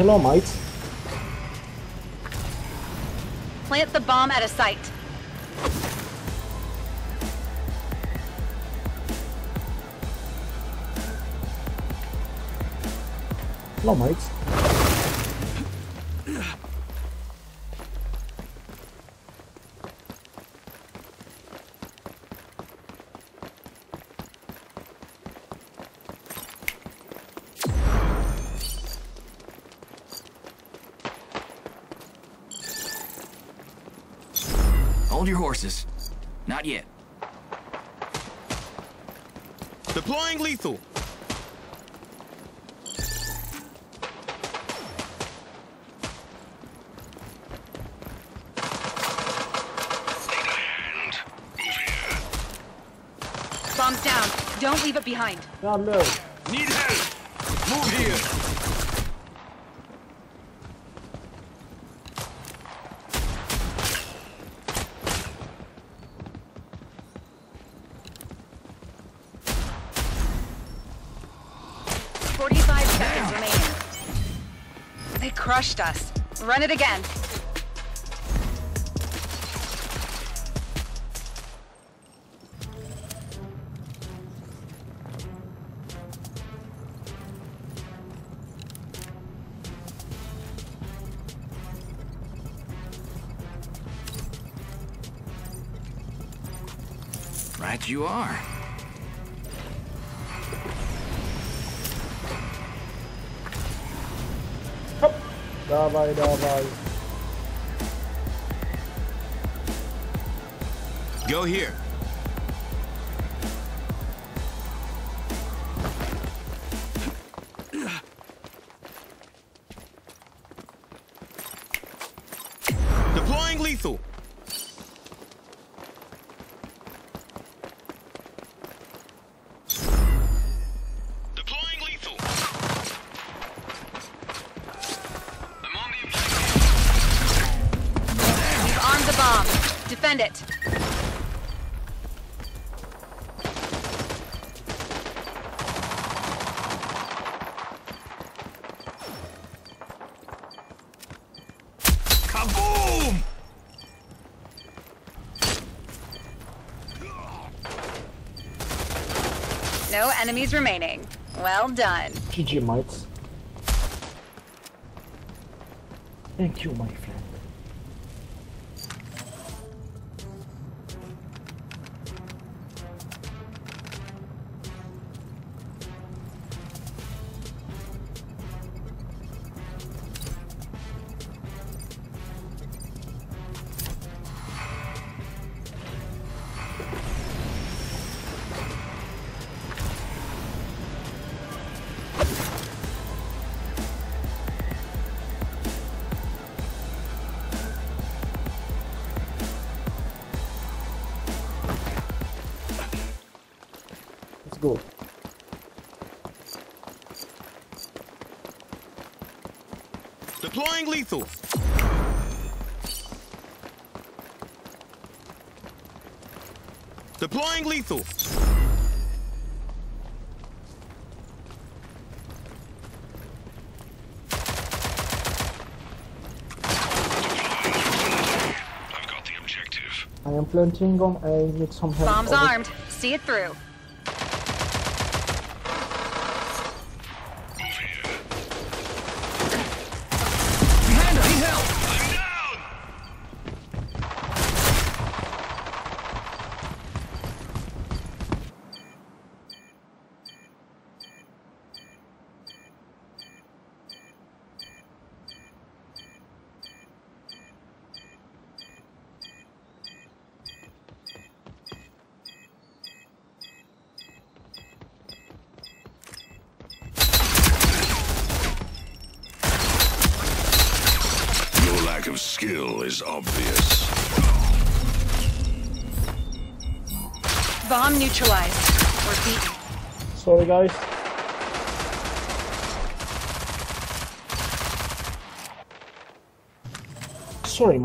Hello, mates. Plant the bomb at a site. Hello, mates. Hold your horses. Not yet. Deploying lethal. Bomb's down. Don't leave it behind. Yeah, no. Need help. Move here. Forty-five seconds remaining. They crushed us. Run it again. Right you are. Dawaj, dawaj. Go here. Defend it. Kaboom! No enemies remaining. Well done. GG, mates. Thank you, my friend. Go. Deploying lethal. Deploying lethal. I've got the objective. I am planting on I need some help. Bomb's over- armed. See it through. Move here. Behind us! Need help! I'm down! Your lack of skill is obvious. Bomb neutralized. We're beaten. Sorry, guys. Sorry,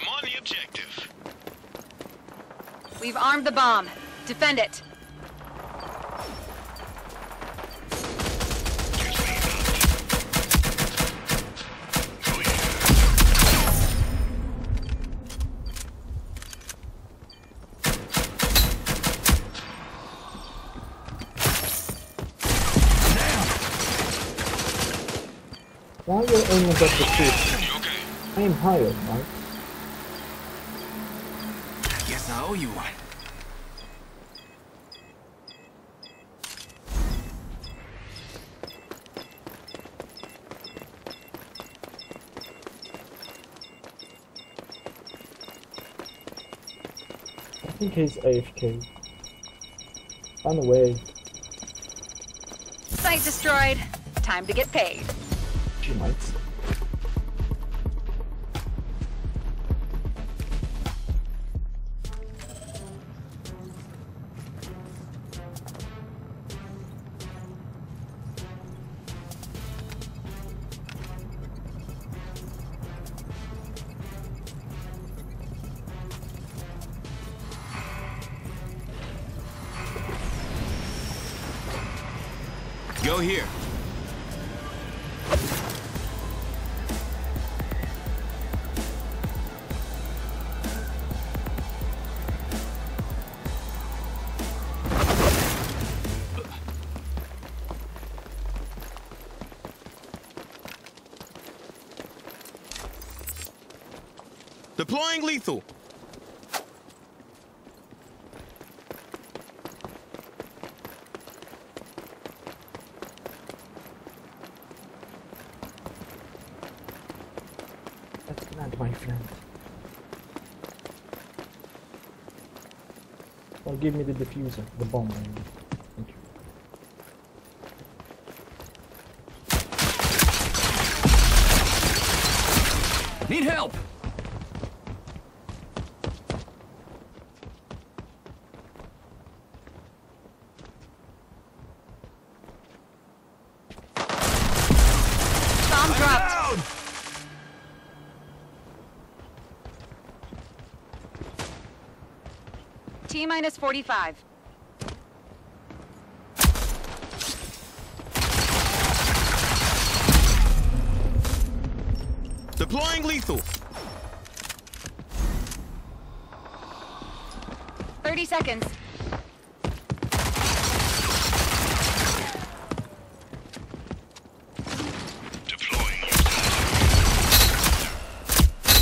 mates. on the objective. We've armed the bomb. Defend it. Why are you aiming at the tree? You okay? Aim higher, right? Guess I owe you one. I think he's AFK. Run away. Site destroyed. Time to get paid. She might. Here. Deploying lethal. That's not my friend. Well, give me the diffuser, the bomb. I mean. Need help! Bomb dropped. Down! T minus 45. Deploying lethal. 30 seconds. Deploying.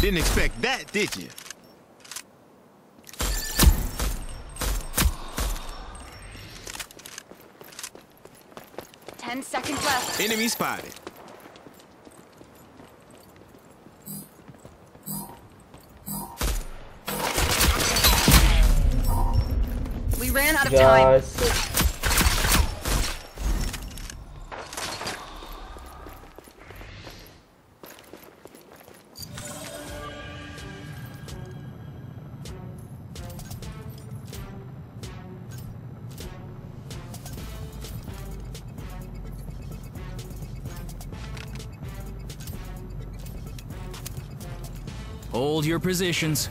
Didn't expect that, did you? Ten seconds left. Enemy spotted. We ran out of time. Guys, Hold your positions.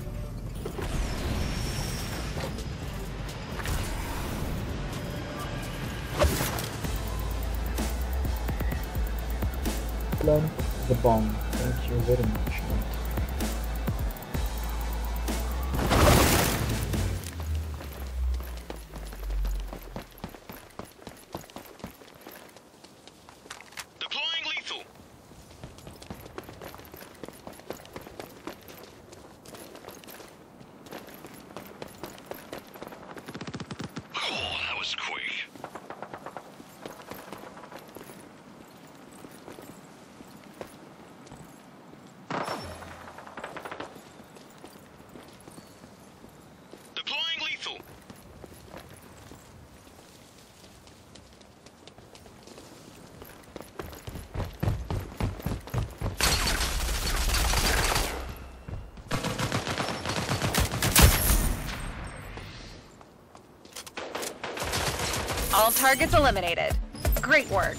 plant the bomb. Thank you very much. Oh, that was quick. Deploying lethal. All targets eliminated. Great work.